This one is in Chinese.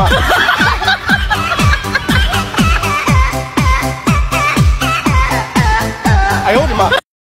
话。哎呦我的妈！